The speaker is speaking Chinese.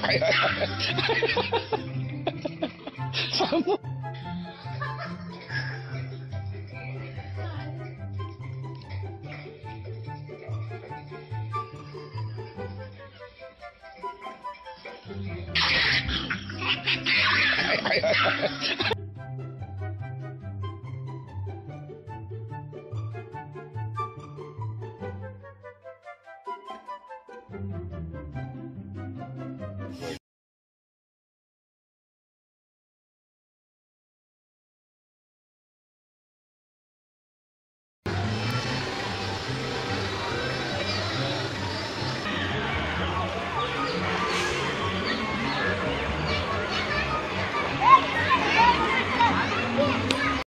哎呀！什么？哎呀！